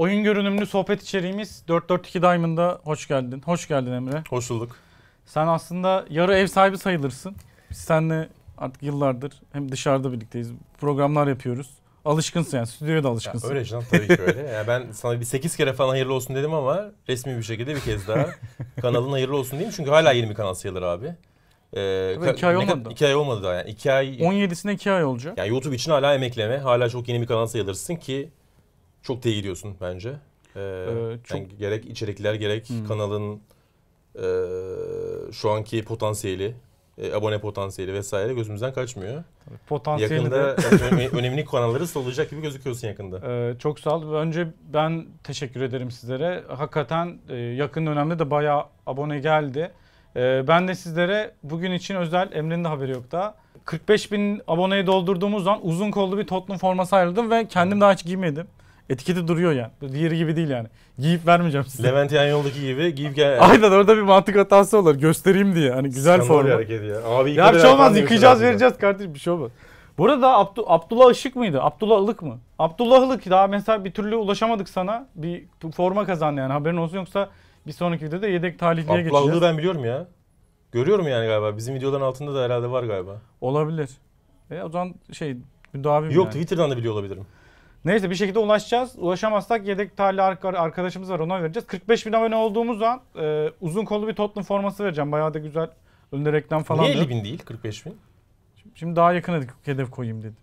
Oyun görünümlü sohbet içeriğimiz 442 Diamond'a hoş geldin. Hoş geldin Emre. Hoş bulduk. Sen aslında yarı ev sahibi sayılırsın. Biz seninle artık yıllardır hem dışarıda birlikteyiz. Programlar yapıyoruz. Alışkınsın yani stüdyoya da alışkınsın. Ya öyle canım tabii ki öyle. Yani ben sana bir 8 kere falan hayırlı olsun dedim ama resmi bir şekilde bir kez daha kanalın hayırlı olsun diyeyim. Çünkü hala yeni bir kanal sayılır abi. Ee, Tabii iki ay olmadı iki ay olmadı daha yani. İki ay 17'sine 2 ay olacak. yani YouTube için hala emekleme. Hala çok yeni bir kanal sayılırsın ki çok da iyi gidiyorsun bence. Ee, çok- yani gerek içerikler gerek Hmm. kanalın e, şu anki potansiyeli, e, abone potansiyeli vesaire gözümüzden kaçmıyor. Potansiyeli Yakında de önemli kanalları olacak gibi gözüküyorsun yakında. Ee, çok sağ ol. Önce ben teşekkür ederim sizlere. Hakikaten e, yakın dönemde de bayağı abone geldi. Ee, ben de sizlere bugün için özel, Emre'nin de haberi yok daha. 45 bin aboneyi doldurduğumuz zaman uzun kollu bir Tottenham forması ayrıldım ve kendim daha hiç giymedim. Etiketi duruyor yani. Diğeri gibi değil yani. Giyip vermeyeceğim size. Levent yan yoldaki gibi giyip gel. Aynen orada bir mantık hatası olur. Göstereyim diye. Hani güzel Skandal forma. hareket ya. Abi Ya bir şey olmaz falan yıkayacağız vereceğiz kardeşim bir şey olmaz. Burada Abdu, Abdullah Işık mıydı? Abdullah Ilık mı? Abdullah Ilık daha mesela bir türlü ulaşamadık sana. Bir forma kazandı yani haberin olsun yoksa bir sonraki videoda yedek talihliye geçeceğiz. Abdullah'lığı ben biliyorum ya. Görüyorum yani galiba. Bizim videoların altında da herhalde var galiba. Olabilir. E, o zaman şey müdavim Yok yani. Twitter'dan da biliyor olabilirim. Neyse bir şekilde ulaşacağız. Ulaşamazsak yedek talihli ar- arkadaşımız var ona vereceğiz. 45 bin abone olduğumuz zaman e, uzun kollu bir Tottenham forması vereceğim. Bayağı da güzel. Önünde reklam falan Niye da 50 yok. bin değil 45 bin? Şimdi daha yakına hedef koyayım dedim.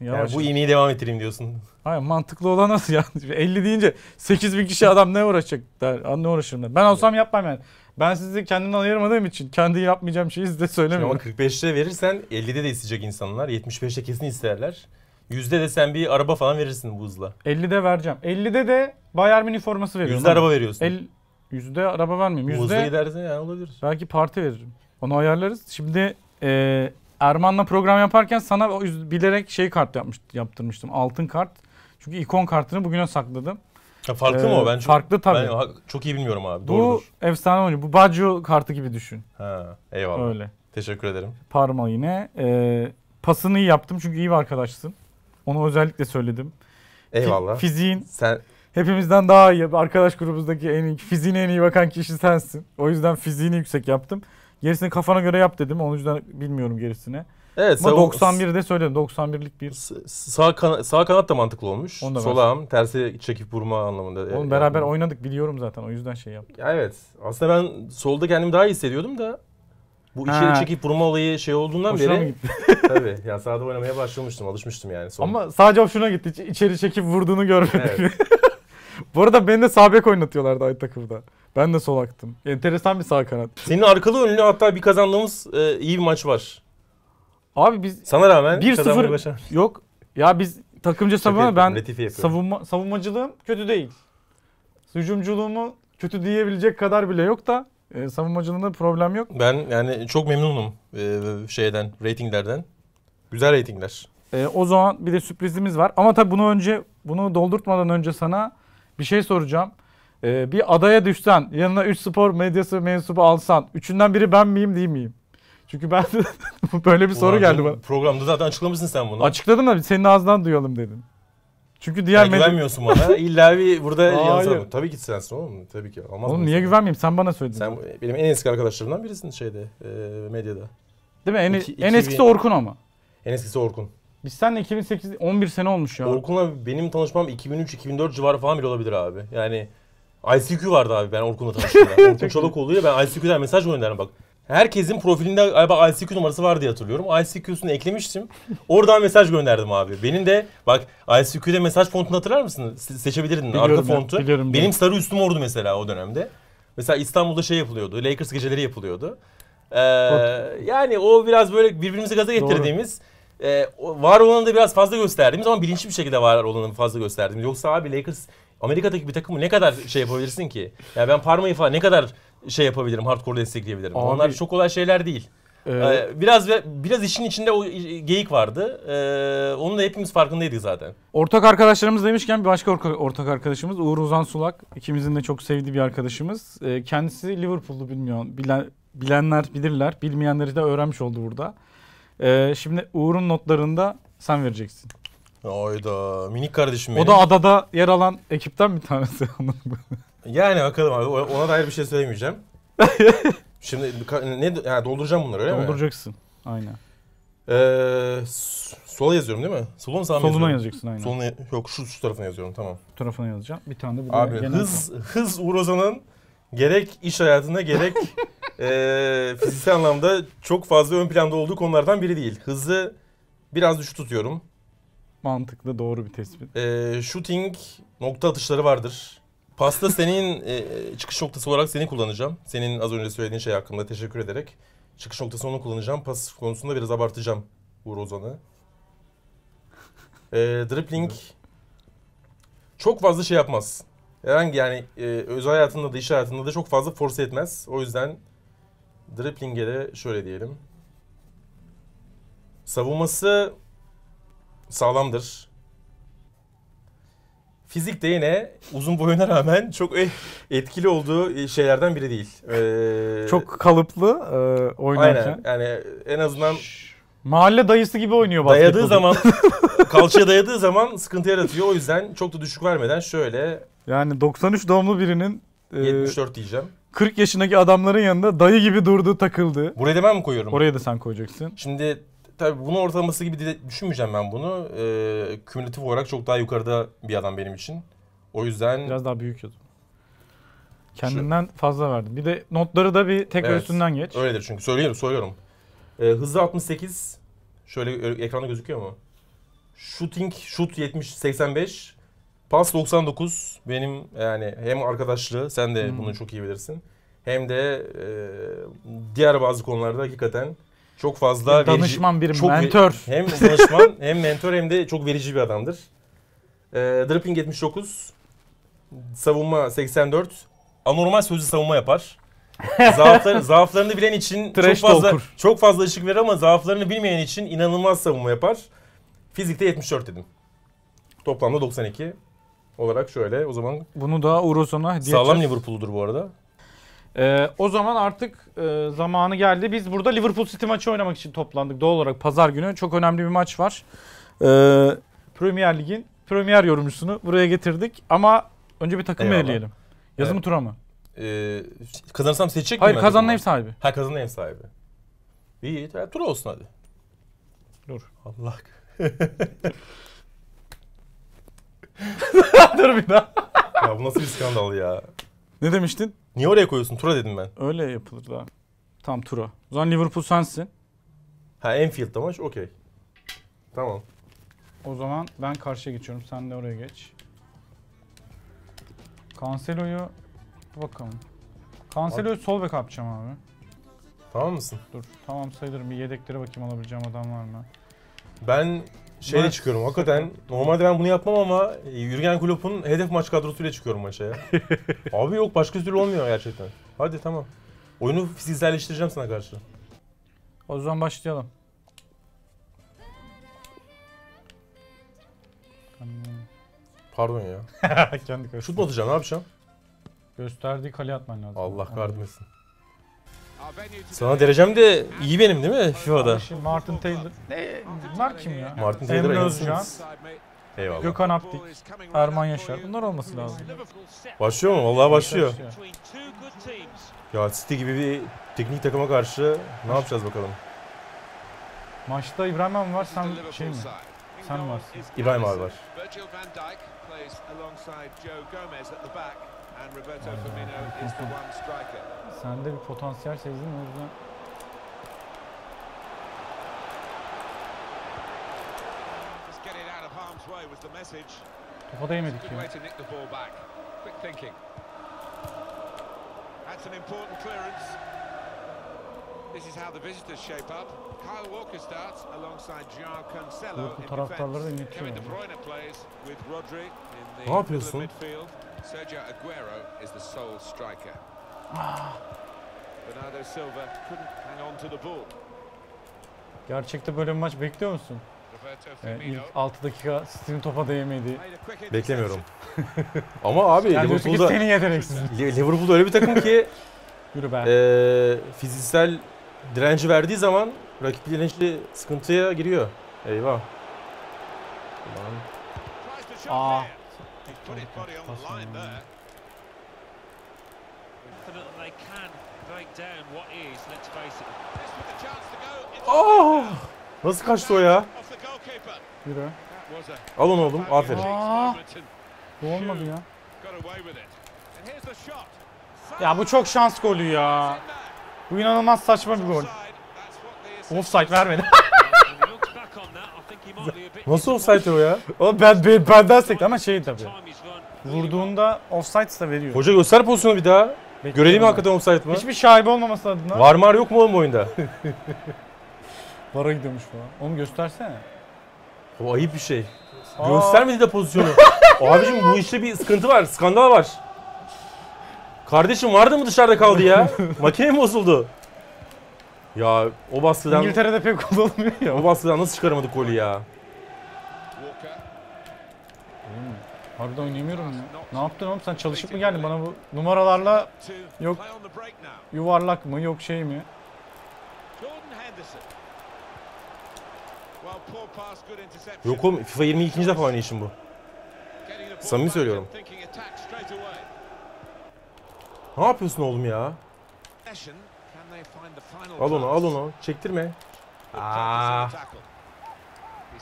Yani Yavaş. bu iğneyi devam ettireyim diyorsun. Hayır mantıklı olan nasıl yani? 50 deyince 8 bin kişi adam ne uğraşacak der. "Aa, Ne uğraşırım der. Ben olsam yapmam yani. Ben sizi kendimden ayırmadığım için kendi yapmayacağım şeyi size Şimdi söylemiyorum. ama 45'te verirsen 50'de de isteyecek insanlar. 75'te kesin isterler. Yüzde de sen bir araba falan verirsin bu hızla. 50'de vereceğim. 50'de de Bayern Münih forması veriyorum. Yüzde araba veriyorsun. El, yüzde araba vermeyeyim. Bu hızla Yüzde yani olabilir. belki parti veririm. Onu ayarlarız. Şimdi e, Erman'la program yaparken sana o yüz- bilerek şey kart yapmış, yaptırmıştım. Altın kart. Çünkü ikon kartını bugüne sakladım. Ha, farklı mı Ee, o? Ben çok, farklı tabii. Ben ha- çok iyi bilmiyorum abi. Bu Doğrudur. efsane oyuncu. Bu Baggio kartı gibi düşün. Ha, eyvallah. Öyle. Teşekkür ederim. Parma yine. Ee, pasını iyi yaptım çünkü iyi bir arkadaşsın. Onu özellikle söyledim. Eyvallah. Fiziğin Sen hepimizden daha iyi. Arkadaş grubumuzdaki en iyi, fiziğine en iyi bakan kişi sensin. O yüzden fiziğini yüksek yaptım. Gerisini kafana göre yap dedim. O yüzden bilmiyorum gerisini. Evet, Ama savun- 91'de söyledim. 91'lik bir. Sağ, kana- sağ kanat da mantıklı olmuş. Onu da Sol ağım tersi çekip vurma anlamında. Oğlum e, beraber oynadık biliyorum zaten. O yüzden şey yaptım. Ya evet. Aslında ben solda kendimi daha iyi hissediyordum da bu Ha. içeri çekip vurma olayı şey olduğundan Hoşuna mı beri gitti? tabii ya sahada oynamaya başlamıştım, alışmıştım yani. Son. Ama sadece hoşuna gitti. İç- İçeri çekip vurduğunu görmedim. Evet. Bu arada beni de sağ bek oynatıyorlardı aynı takımda. Ben de sol aktım. Enteresan bir sağ kanat. Senin arkalı önlü hatta bir kazandığımız e, iyi bir maç var. Abi biz Sana rağmen 1-0 kazanmayı başarmış. yok. Ya biz takımca savunma yapıyorum, ben latife yapıyorum. savunma savunmacılığım kötü değil. Hücumculuğumu kötü diyebilecek kadar bile yok da e, savunmacılığında problem yok. Ben yani çok memnunum e, şeyden, ratinglerden. Güzel ratingler. E, o zaman bir de sürprizimiz var. Ama tabii bunu önce bunu doldurtmadan önce sana bir şey soracağım. E, bir adaya düşsen, yanına 3 spor medyası mensubu alsan, üçünden biri ben miyim değil miyim? Çünkü ben böyle bir soru Ulan geldi bana. Programda zaten açıklamışsın sen bunu. Açıkladım da senin ağzından duyalım dedim. Çünkü diğer Ya medya... güvenmiyorsun bana. İlla bir burada yansın. Tabii ki sensin oğlum. Tabii ki. Olmaz Oğlum niye sen? güvenmeyeyim? Sen bana söyledin. Sen benim en eski arkadaşlarımdan birisin şeyde, e, medyada. Değil mi? En, İki- en eskisi bin- Orkun ama. En eskisi Orkun. Biz seninle 2008 11 sene olmuş ya. Orkun'la benim tanışmam 2003-2004 civarı falan bile olabilir abi. Yani ICQ vardı abi ben Orkun'la tanıştığımda. Orkun Çolakoğlu'yla ben ICQ'dan mesaj gönderdim bak. Herkesin profilinde galiba ICQ numarası var diye hatırlıyorum. ICQ'sunu eklemiştim. Oradan mesaj gönderdim abi. Benim de bak ICQ'de mesaj fontunu hatırlar mısın? Se- seçebilirdin Biliyorum arka ya, fontu. biliyorum, Benim sarı üstüm ordu mesela o dönemde. Mesela İstanbul'da şey yapılıyordu. Lakers geceleri yapılıyordu. Ee, yani o biraz böyle birbirimizi gaza getirdiğimiz e, var olanı da biraz fazla gösterdiğimiz ama bilinçli bir şekilde var olanı fazla gösterdiğimiz. Yoksa abi Lakers Amerika'daki bir takımı ne kadar şey yapabilirsin ki? Ya ben Parma'yı falan ne kadar şey yapabilirim, hardcore destekleyebilirim. Abi- Onlar çok kolay şeyler değil. Ee, Ee, biraz biraz işin içinde o geyik vardı. Ee, onun da hepimiz farkındaydık zaten. ortak arkadaşlarımız demişken bir başka ortak arkadaşımız Uğur Uzan Sulak. İkimizin de çok sevdiği bir arkadaşımız. Ee, kendisi Liverpool'lu bilmiyor. Bilen, bilenler bilirler. Bilmeyenleri de öğrenmiş oldu burada. Ee, şimdi Uğur'un notlarında sen vereceksin. Hayda minik kardeşim O benim. da adada yer alan ekipten bir tanesi. Yani bakalım abi ona dair bir şey söylemeyeceğim. Şimdi ne yani dolduracağım bunları öyle mi? Dolduracaksın. Aynen. Ee, sola yazıyorum değil mi? Sola mı sağa mı Soluna yazacaksın aynen. Soluna yok şu, şu tarafına yazıyorum tamam. Bu tarafına yazacağım. Bir tane de buraya Abi genel- hız hız Uğur Ozan'ın gerek iş hayatında gerek eee fiziksel anlamda çok fazla ön planda olduğu konulardan biri değil. Hızı biraz düşük tutuyorum. mantıklı doğru bir tespit. Eee shooting nokta atışları vardır. Pasta senin eee, çıkış noktası olarak seni kullanacağım. Senin az önce söylediğin şey hakkında teşekkür ederek. Çıkış noktası onu kullanacağım. Pas konusunda biraz abartacağım Uğur Ozan'ı. Eee dribbling çok fazla şey yapmaz. Herhangi yani e, özel hayatında da iş hayatında da çok fazla force etmez. O yüzden dribbling'e de şöyle diyelim. Savunması sağlamdır. Fizik de yine uzun boyuna rağmen çok e- etkili olduğu şeylerden biri değil. Ee, Çok kalıplı e, oynarken. aynen yani en azından Mahalle dayısı gibi oynuyor basketbolu. dayadığı zaman kalçaya dayadığı zaman sıkıntı yaratıyor. O yüzden çok da düşük vermeden şöyle Yani 93 doğumlu birinin e, 74 diyeceğim. 40 yaşındaki adamların yanında dayı gibi durduğu takıldı. Buraya da ben mi koyuyorum? Oraya da sen koyacaksın. Şimdi tabii bunun ortalaması gibi de düşünmeyeceğim ben bunu. Ee, kümülatif olarak çok daha yukarıda bir adam benim için. O yüzden Biraz daha büyük yazın. Kendinden fazla verdim. Bir de notları da bir tekrar Evet, üstünden geç. öyledir çünkü söylüyorum söylüyorum. Ee, hızı 68. Şöyle ekranda gözüküyor mu? Shooting shoot 70 85. Pas 99. Benim yani hem arkadaşlığı sen de Hmm. bunu çok iyi bilirsin. Hem de e, diğer bazı konularda hakikaten çok fazla verici- Danışman bir çok ve- mentor. hem danışman hem mentor hem de çok verici bir adamdır. Ee, dribbling 79. Savunma 84. Anormal sözlü savunma yapar. Zaaflar, zaaflarını bilen için çok Trash fazla talker. çok fazla ışık verir ama zaaflarını bilmeyen için inanılmaz savunma yapar. Fizikte 74 dedim. Toplamda 92 olarak şöyle o zaman Bunu da Uroson'a hediye sağlam. Liverpool'dur bu arada. Ee, o zaman artık e, zamanı geldi. Biz burada Liverpool City maçı oynamak için toplandık. Doğal olarak pazar günü çok önemli bir maç var. Ee, Premier Lig'in Premier yorumcusunu buraya getirdik. Ama önce bir takım Eyvallah. belirleyelim. Yazı mı Evet. tura mı? Ee, kazanırsam seçecek Hayır miyim? kazanan acaba? ev sahibi. Ha kazanan ev sahibi. İyi, ya, tur olsun hadi. Dur. Allah. Dur bir daha. ya bu nasıl bir skandal ya? Ne demiştin? Niye oraya koyuyorsun? Tura dedim ben. Öyle yapılır daha. Tam tura. O zaman Liverpool sensin. Ha Enfield'da maç okey. Tamam. O zaman ben karşıya geçiyorum. Sen de oraya geç. Cancelo'yu bakalım. Cancelo'yu sol bek yapacağım abi. Tamam mısın? Dur. Tamam sayılırım. Bir yedeklere bakayım alabileceğim adam var mı? Ben şeyle Ben- çıkıyorum hakikaten. Normalde ben bunu yapmam ama Jürgen Klopp'un hedef maç kadrosuyla çıkıyorum maça ya. Abi yok başka türlü olmuyor gerçekten. Hadi tamam. Oyunu fizikselleştireceğim sana karşı. O zaman başlayalım. Pardon ya. Kendi. Şut mu atacağım ne yapacağım? Gösterdiği kaleye atman lazım. Allah kahretmesin. Sana derecem de iyi benim değil mi FIFA'da? Şimdi Martin Taylor. Ne? Bunlar kim ya? Martin Taylor Emre. Özcan, Eyvallah. Gökhan Aptik, Erman Yaşar. Bunlar olması lazım. Başlıyor mu? Vallahi başlıyor. Başlıyor. Ya City gibi bir teknik takıma karşı ne yapacağız bakalım. Maçta İbrahim abi var sen şey mi? Sen varsın. İbrahim abi var. Sende bir potansiyel sezdim o yüzden. Topa değmedik ya. That's an important clearance. This is how the visitors shape up. Kyle Walker starts alongside Joao Cancelo in inletiyor Kevin De. Bruyne plays with Rodri in the midfield. Sergio Aguero is the sole striker. Bernardo Silva couldn't hang on to the ball. Gerçekte böyle bir maç bekliyor musun? Yani Firmino ilk 6 dakika City'nin topa quick Beklemiyorum. Ama abi Yani Liverpool'da senin yeteneksiz. Li- Liverpool öyle bir takım ki Yürü be. eee fiziksel direnci verdiği zaman rakip direnci sıkıntıya giriyor. Eyvah. Ah. here. He's put his body on the line there. confident they can break down what is, let's face it, This with the chance to go. into Oh! Nasıl kaçtı o ya? Yürü. Al onu oğlum. Aferin. Aa. Bu olmadı ya. Ya bu çok şans golü ya. Bu inanılmaz saçma bir gol. Offside vermedi. Nasıl offside o ya? o ben, ben benden sekti ama şey tabii. Vurduğunda offside ise veriyor. Hoca göster pozisyonu bir daha. Bekliyorum Görelim ben. hakikaten offside mı? Hiçbir şaibe olmaması adına. Var mar yok mu oğlum oyunda? Vara gidiyormuş falan. Onu göstersene. O ayıp bir şey. Aa. Göstermedi de pozisyonu. Abicim bu işte bir sıkıntı var, skandal var. Kardeşim vardı mı dışarıda kaldı ya? Makine mi bozuldu? Ya o baskıdan, İngiltere'de pek kullanılmıyor ya. o baskıdan nasıl çıkaramadık golü ya? Walker. Harbiden oynayamıyorum ya. Ne yaptın oğlum sen çalışıp mı geldin bana bu numaralarla Yok. yuvarlak mı yok şey mi? Yok oğlum FIFA 22. defa oynayışım bu. Samimi söylüyorum. Ne yapıyorsun oğlum ya? Al onu al onu. Çektirme. Aa.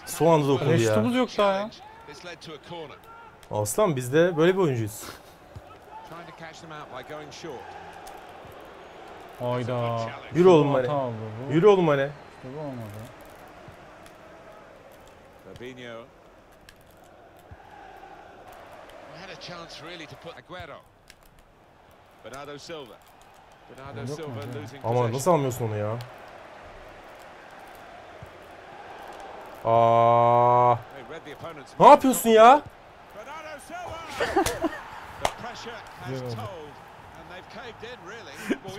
He's Son anda dokundu ya. topumuz yok daha ya. Aslan biz de böyle bir oyuncuyuz. Hayda. Yürü oğlum hani. bu. Yürü oğlum hani. İşte bu olmadı. Fabinho. We had a chance really to put Aguero. Bernardo Silva. Bernardo Silva losing Ama nasıl almıyorsun onu ya? Aa, ne yapıyorsun ya?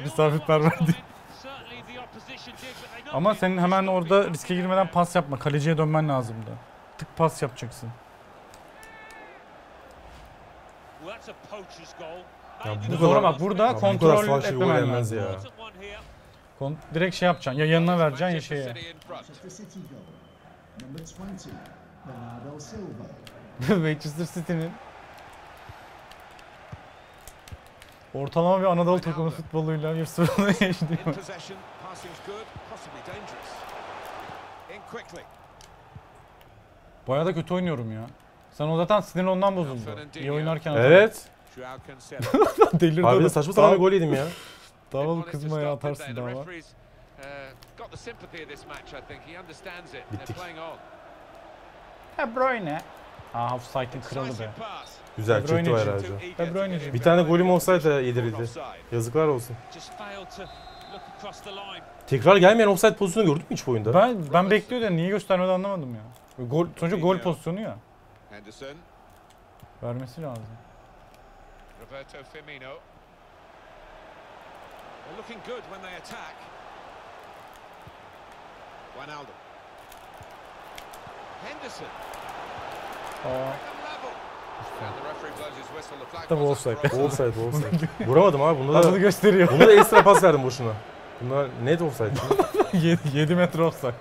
Misafirperver değil. Ama senin hemen orada riske girmeden pas yapma. Kaleciye dönmen lazımdı. Tık pas yapacaksın. Ya bu Zor ama first burada Ya bu kadar kontrol şey gol etmemen lazım. ya. Kon- direkt şey yapacaksın. Ya yanına vereceksin ya şeye. City in front. Manchester City goal. Number 20, Bernardo Silva. Manchester City'nin ortalama bir Anadolu takımı futboluyla bir sorunu yaşıyor. Bayağı da kötü oynuyorum ya. Sen o zaten sinirin ondan bozuldu. İyi oynarken Evet. Delirdi. Abi de saçma sapan bir gol yedim ya. To kızma ya atarsın it. Bittik. De Bruyne. Aa offside'in kralı be. Güzel. Too eager De Bir tane golüm olsaydı Caught yedirildi. Yazıklar olsun. Tekrar gelmeyen offside pozisyonu gördük mü hiç bu oyunda? Ben ben bekliyor da niye göstermedi anlamadım ya. Gol, sonuçta gol pozisyonu ya. Vermesi lazım. Roberto Firmino. They're looking good when they attack. Wijnaldum. Henderson. Aa, And level. And the referee blows his whistle. The flag Tabii goes up offside. offside. Offside. Vuramadım abi. Bunda da, gösteriyor. bunda da ekstra pas verdim boşuna. Bunlar net offside. 7, 7 metre offside.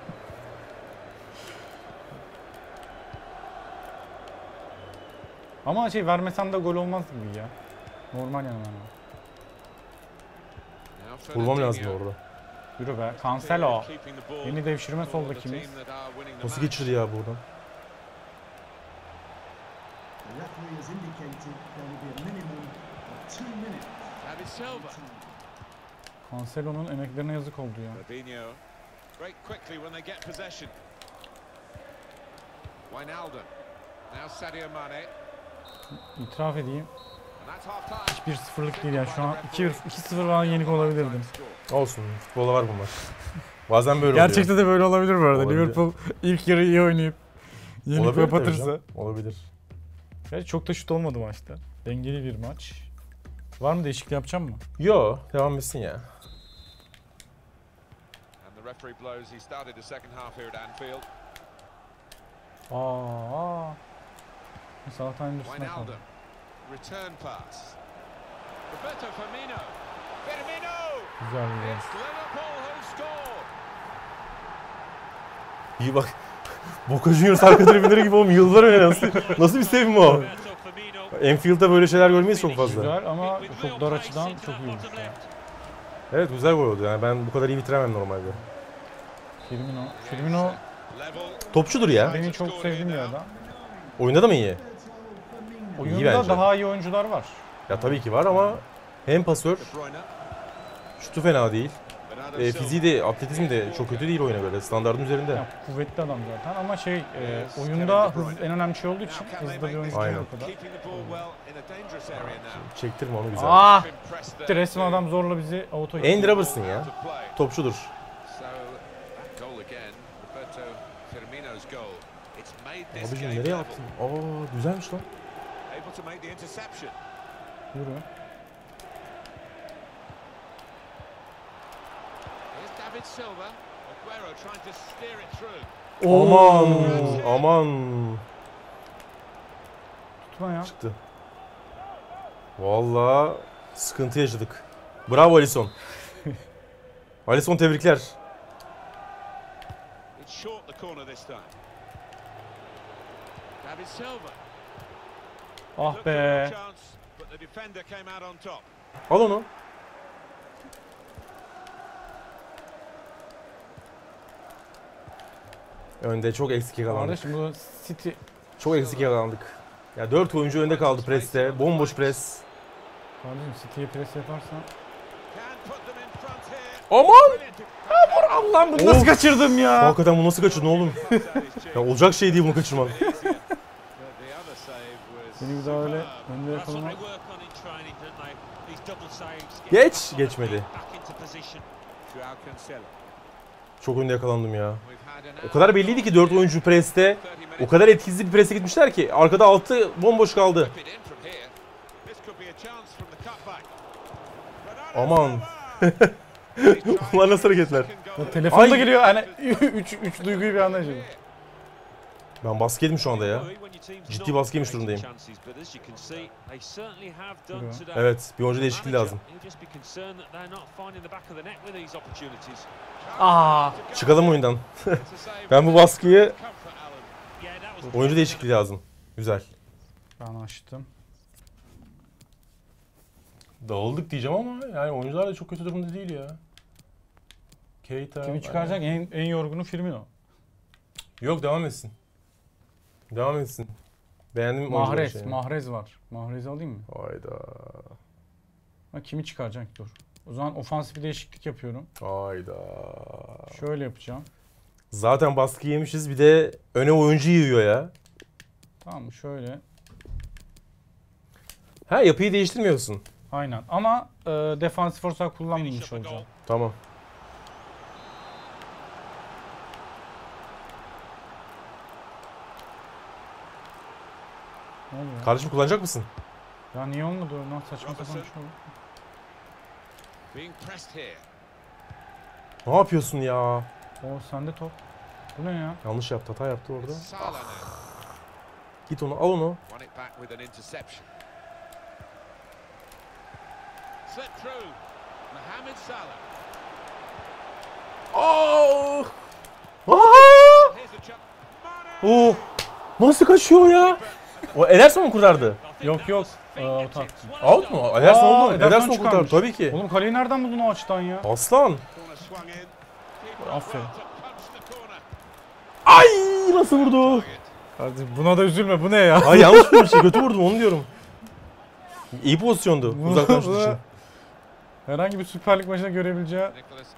Ama şey vermesen de gol olmaz gibi ya. Normal yani. Vurmam lazım orada. Yürü be. Cancelo. Yeni devşirme winning the Nasıl geçirdi ya buradan? The referee has indicated there will be a minimum of two minutes. David Silva. Cancelo'nun emeklerine yazık oldu ya. Fabinho. Break quickly when they get possession. Wijnaldum. Now Sadio Mane. İtiraf edeyim. Hiçbir sıfırlık değil yani. Şu an 2-1 2-0 falan yenik olabilirdim. Olsun. Futbolda var bunlar. Bazen böyle Gerçekten de böyle olabilir bu arada. Olabilir. Liverpool ilk yarı iyi oynayıp oluyor. tabii kapatırsa. Olabilir. Gerçi çok da şut olmadı maçta. Dengeli bir maç. Var mı değişiklik yapacağım mı? Yo devam etsin ya. And the referee blows. He started the second half here at Anfield. Aa. aa. Time üstüne kaldı. Return pass. Roberto Firmino. Firmino! Güzel bir. İyi bak. Boca Juniors arka tribünleri gibi oğlum yıllar önce nasıl, nasıl bir sevim o? Enfield'da böyle şeyler görmeyiz çok fazla. Güzel ama çok dar açıdan çok iyi left. Evet güzel gol oldu yani ben bu kadar iyi bitiremem normalde. Firmino. Firmino. Topçudur ya. benim çok sevdiğim bir adam. Oyunda da mı iyi? Oyunda bence. daha iyi oyuncular var. Ya tabii ki var ama hem pasör, şutu fena değil. E, fiziği de, atletizmi de çok kötü değil oyuna göre. Standartın üzerinde. Ya, kuvvetli adam zaten ama şey e, oyunda hız en önemli şey olduğu için hızlı bir oyuncu değil o kadar. Çektirme onu güzel. Ah! Resmen adam zorla bizi auto Andy Robertson ya. Topçudur. Abicim nereye attın? Aa güzelmiş lan. Yürü. Here's David Silva. Aguero trying to steer it through. Aman aman Tutma ya. çıktı. Vallahi sıkıntı yaşadık. Bravo Alisson. Alisson tebrikler. It's short the corner this time. David Silva. Ah Looked for a be. chance, but the defender came out on top. Al onu. Önde çok eksik yakalandık. Kardeşim bu City Çok eksik yakalandık. Ya 4 oyuncu önde kaldı preste. Bomboş pres. Kardeşim City'ye pres yaparsan. Aman! Brilliant. Allah'ım bunu Of! nasıl kaçırdım ya? Hakikaten bu nasıl kaçırdın oğlum? Ya olacak şey değil bunu kaçırman. Seni bir daha öyle önde yakalamak. Geç, geçmedi. Çok önde yakalandım ya. O kadar belliydi ki 4 oyuncu preste. 30 O kadar etkisiz bir prese gitmişler ki arkada 6 bomboş kaldı. Aman. Bunlar nasıl hareketler? telefonda Ay. geliyor hani 3 3 duyguyu bir anda yaşadım. Ben baskı yedim şu anda ya. Ciddi not baskı yemiş creating durumdayım. Evet bir oyuncu değişikliği lazım. Aa. Çıkalım oyundan. Ben bu baskıyı oyuncu değişikliği lazım. Güzel. Ben açtım. Dağıldık diyeceğim ama yani oyuncular da çok kötü durumda değil ya. Keita. Kimi çıkaracak en, en yorgunu Firmino. Yok devam etsin. Devam etsin. Beğendim Mahrez, şeyini. Mahrez var. Mahrez'i alayım mı? Hayda. Ha, kimi çıkaracak dur. O zaman ofansif bir değişiklik yapıyorum. Hayda. Şöyle yapacağım. Zaten baskı yemişiz bir de öne oyuncu yiyor ya. Tamam? Şöyle. Ha yapıyı değiştirmiyorsun. Aynen. Ama e, defansif finish kullanmamış olacağım. Tamam. Ne oluyor? Kardeşim kullanacak mısın? ya niye olmadı o? Lan saçma sapan bir şey oldu. Being pressed here. Ne yapıyorsun ya? O sende top. Bu ne ya? Yanlış yaptı, hata yaptı orada. Salah now. Git onu, al onu. Won it back with an interception. Slip through. Mohamed Salah. Oh! Aa! Here's a chance. Mane! Oh! Nasıl kaçıyor ya? O Ederson mu kurtardı? Yok, yok. Ee, out. Out mu? Ederson Aa, oldu mu? Ederson Ederson kurtardı çıkarmış. tabii ki. Oğlum kaleyi nereden buldun o açıdan ya? Aslan! Aferin. Ay nasıl vurdu? Kardeşim buna da üzülme bu ne ya? Ay yanlış bir şey kötü vurdum onu diyorum. İyi pozisyondu uzaklaştığı için. Herhangi bir Süper Lig maçında görebileceği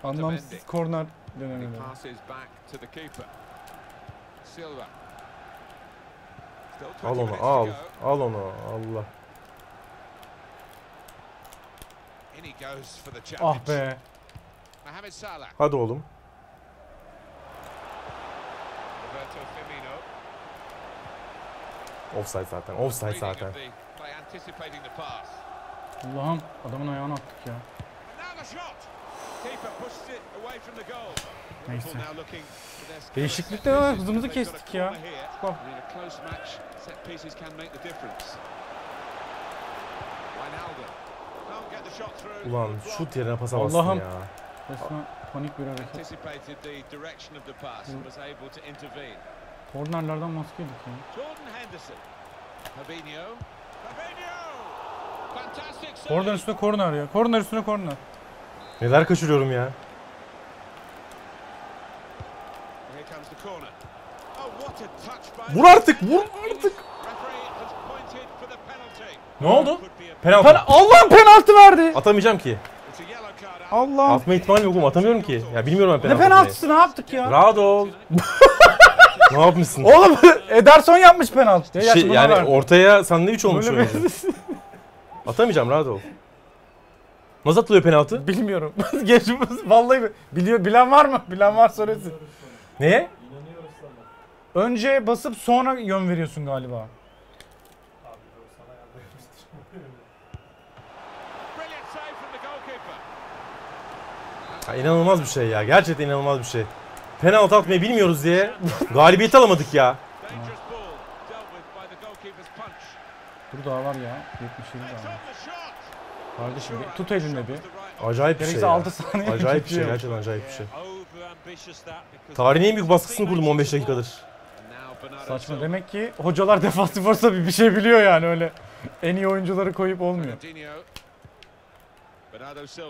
anlamsız korner He denemeleri. passes back to the keeper. Silva. Still 20 Al onu al. Al onu Allah. In he goes for the challenge. Ah be. Hadi oğlum. Roberto Firmino. Offside zaten. Offside zaten. Allah'ım adamın ayağını attık ya. Neyse. Set ya, pieces. hızımızı kestik ya. through. Ulan şut yerine pasa bastın Allah'ım. ya. Resmen panik bir hareket. Kornerlerden maske yedik ya. Korner üstüne korner ya. Korner üstüne korner. Neler kaçırıyorum ya. Here comes the corner. Oh, what a touch by Vur artık, vur artık. Ne oldu? Penaltı. Pen Allah'ım penaltı verdi. Atamayacağım ki. Allah. Atma ihtimali yok oğlum atamıyorum ki. Ya bilmiyorum ben Ne penaltı. penaltısı ne yaptık ya? Rahat ol. ne yapmışsın? Oğlum Ederson yapmış penaltı. Ya, Şey, yani verdi. ortaya sandviç olmuş oyuncu. Atamayacağım rahat ol. Nasıl atılıyor penaltı? Bilmiyorum. Geç vallahi biliyor bilen var mı? Bilen var söylesin. Neye? Önce basıp sonra yön veriyorsun galiba. Brilliant save from the goalkeeper. Ya inanılmaz bir şey ya. Gerçekten inanılmaz bir şey. Penaltı atmayı bilmiyoruz diye galibiyeti alamadık ya. Dur daha var ya. 77 It's daha. shot. Kardeşim bir tut elinle bir. Acayip bir şey Gerekirse ya. 6 saniye Acayip bir şey. çekiyor. Gerçekten acayip bir şey. Tarihin en büyük baskısını kurdum 15 dakikadır. Saçma demek ki hocalar defansif olsa bir bir şey biliyor yani öyle. En iyi oyuncuları koyup olmuyor. Bernardo Silva.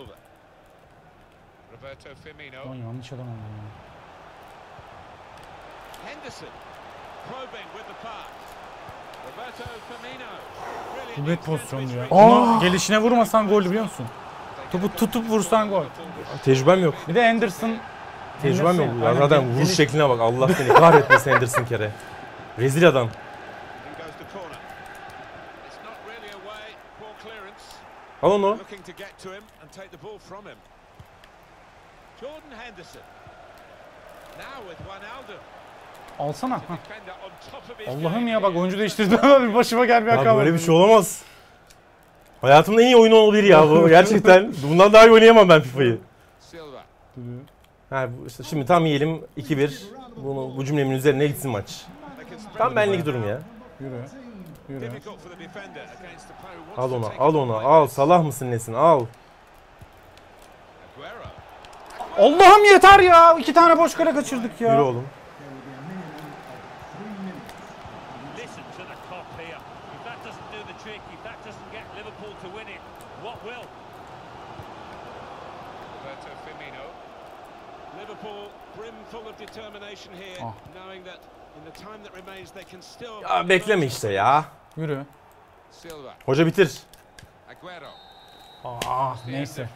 Roberto Firmino. Lan yanlış adam oldu ya. Henderson. Probing with the pass. Extends pozisyonu ya. Onu gelişine vurmasan gol biliyor musun? Topu tutup vursan gol. Tecrübem yok. Bir de Anderson Tecrübem yok. Ya zaten vuruş geliş- şekline bak. Allah seni kahretmesin Henderson kere. Rezil adam. Al onu. Looking to get to him and take the ball from him. Jordan Henderson. Now with Wijnaldum. Alsana. Allah'ım ya bak oyuncu değiştirdi ama bir başıma gelmeye kalmadı. böyle bir şey olamaz. Hayatımda en iyi oyun olabilir ya bu gerçekten. Bundan daha iyi oynayamam ben FIFA'yı. Ha, işte şimdi tam yiyelim 2-1. Bunu, bu cümlemin üzerine gitsin maç. Tam benlik durum ya. Yürü. Yürü. Al take al like al. Salah mısın nesin? Al. Allah'ım yeter ya. İki tane boş kale kaçırdık ya. Yürü oğlum. listen to the cop here. If that doesn't do the trick, if that doesn't get Liverpool to win it, what will? Roberto Firmino. Liverpool brimful of determination here, Ah. knowing that in the time that remains they can still. Ya bekleme işte ya. Yürü. Hoca bitir. Aguero. Ah neyse.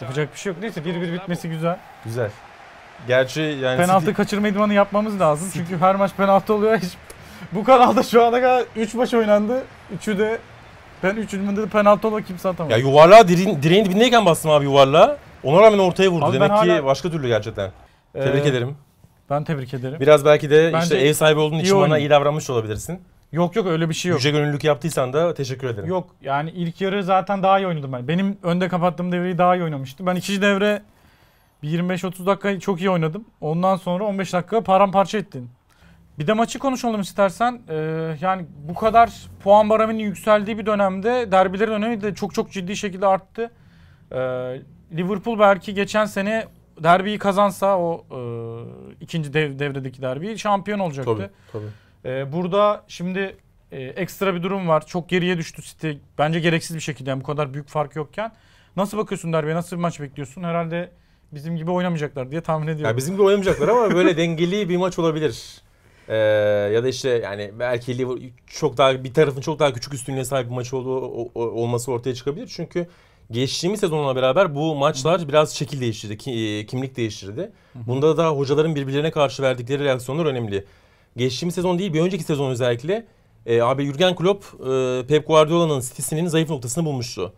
Yapacak bir şey yok. Neyse 1-1 bitmesi güzel. Güzel. Gerçi yani Penaltı City- kaçırma idmanı yapmamız lazım. Çünkü her maç penaltı oluyor. Hiç... Bu kanalda şu ana kadar 3 maç oynandı. 3'ü de ben üçüncünde de penaltı olan kimse atamadı. Ya yuvarlağa direğin, direğin dibindeyken bastım abi yuvarlağa. Ona rağmen ortaya vurdu. Abi Demek ki hala- başka türlü gerçekten. Ee, Tebrik ederim. Ben tebrik ederim. Biraz belki de Bence işte ev sahibi olduğun için bana iyi davranmış olabilirsin. Yok yok öyle bir şey yok. Yüce gönüllülük yaptıysan da teşekkür ederim. Yok yani ilk yarı zaten daha iyi oynadım ben. Benim önde kapattığım devreyi daha iyi oynamıştı. Ben ikinci devre bir 25-30 dakika çok iyi oynadım. Ondan sonra 15 dakika paramparça ettin. Bir de maçı konuşalım istersen. Ee, yani bu kadar puan bareminin yükseldiği bir dönemde derbilerin önemi de çok çok ciddi şekilde arttı. Ee, Liverpool belki geçen sene derbiyi kazansa o e, ikinci dev, devredeki derbiyi şampiyon olacaktı. Tabii tabii. Ee, burada şimdi e, ekstra bir durum var. Çok geriye düştü City. Bence gereksiz bir şekilde yani bu kadar büyük fark yokken. Nasıl bakıyorsun derbiye? Nasıl bir maç bekliyorsun? Herhalde bizim gibi oynamayacaklar diye tahmin ediyorum. Ya bizim gibi oynamayacaklar ama böyle dengeli bir maç olabilir. Ee, ya da işte yani belki Liverpool çok daha bir tarafın çok daha küçük üstünlüğe sahip bir maç olduğu o- olması ortaya çıkabilir. Çünkü geçtiğimiz sezonla beraber bu maçlar biraz şekil değiştirdi, ki- e, kimlik değiştirdi. Bunda da hocaların birbirlerine karşı verdikleri reaksiyonlar önemli. Geçtiğimiz sezon değil bir önceki sezon özellikle e, abi Jurgen Klopp e, Pep Guardiola'nın City'sinin zayıf noktasını bulmuştu.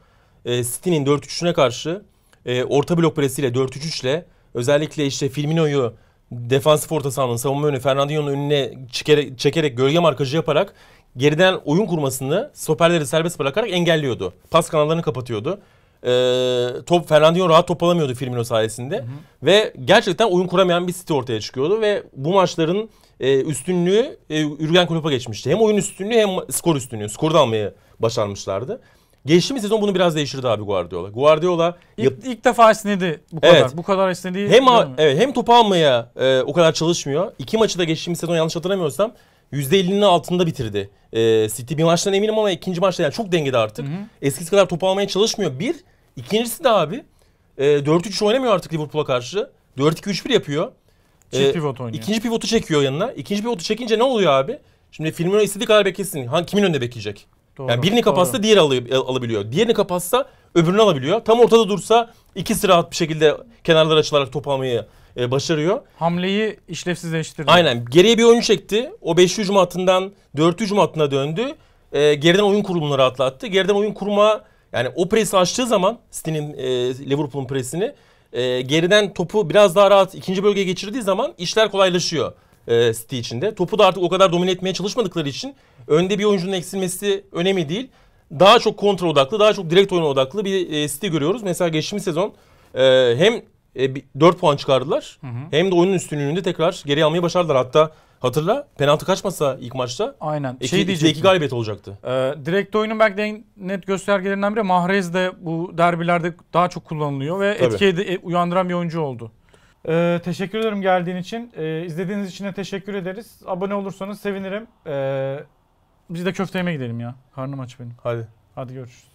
E, City'nin 4-3-3'üne karşı e, orta blok presiyle 4-3-3 ile özellikle işte Firmino'yu defansif orta sahanın savunma önü Fernandinho'nun önüne çekerek, çekerek gölge markajı yaparak geriden oyun kurmasını stoperleri serbest bırakarak engelliyordu. Pas kanallarını kapatıyordu. Ee, top Fernandinho rahat top alamıyordu Firmino sayesinde. Ve gerçekten oyun kuramayan bir City ortaya çıkıyordu ve bu maçların e, üstünlüğü e, Jurgen Klopp'a geçmişti. Hem oyun üstünlüğü hem skor üstünlüğü. Skoru da almayı başarmışlardı. Geçtiğimiz sezon bunu biraz değiştirdi abi Guardiola. Guardiola yap- İlk, ilk defa esnedi bu kadar. Evet. Bu kadar esnediği hem a- evet hem topu almaya e, o kadar çalışmıyor. İki maçı da geçtiğimiz sezon yanlış hatırlamıyorsam %50'nin altında bitirdi. E, City bir maçtan eminim ama ikinci maçta yani çok dengede artık. Eskisi kadar topu almaya çalışmıyor. Bir. ikincisi de abi e, 4-3 oynamıyor artık Liverpool'a karşı. 4-2-3-1 yapıyor. Çift E, pivot oynuyor. İkinci pivotu çekiyor yanına. İkinci pivotu çekince ne oluyor abi? Şimdi Firmino istediği kadar beklesin. Han, kimin önünde bekleyecek? Doğru, Yani birini kapatsa diğeri alı- alabiliyor. Diğerini kapatsa öbürünü alabiliyor. Tam ortada dursa ikisi rahat bir şekilde kenarlara açılarak top almayı e, başarıyor. Hamleyi işlevsizleştirdi. Aynen. Geriye bir oyuncu çekti. O 5 hücum hattından 4 hücum hattına döndü. E, geriden oyun kurulumunu rahatlattı. Geriden oyun kurma yani o presi açtığı zaman City'nin e, Liverpool'un presini e, geriden topu biraz daha rahat ikinci bölgeye geçirdiği zaman işler kolaylaşıyor e, City içinde. Topu da artık o kadar domine etmeye çalışmadıkları için önde bir oyuncunun eksilmesi önemli değil. Daha çok kontrol odaklı, daha çok direkt oyuna odaklı bir e, City görüyoruz. Mesela geçtiğimiz sezon e, hem e, bir- 4 puan çıkardılar hem de oyunun üstünlüğünü de tekrar geri almayı başardılar. Hatta hatırla penaltı kaçmasa ilk maçta Aynen. iki, şey iki, diyecektim. iki galibiyet olacaktı. Ee, direkt oyunun belki de en net göstergelerinden biri Mahrez de bu derbilerde daha çok kullanılıyor ve Tabii. etki ed- e, uyandıran bir oyuncu oldu. Ee, teşekkür ederim geldiğin için. Ee, izlediğiniz için de teşekkür ederiz. Abone olursanız sevinirim. Ee, biz de köfte yemeye gidelim ya. Karnım aç benim. Hadi. Hadi görüşürüz.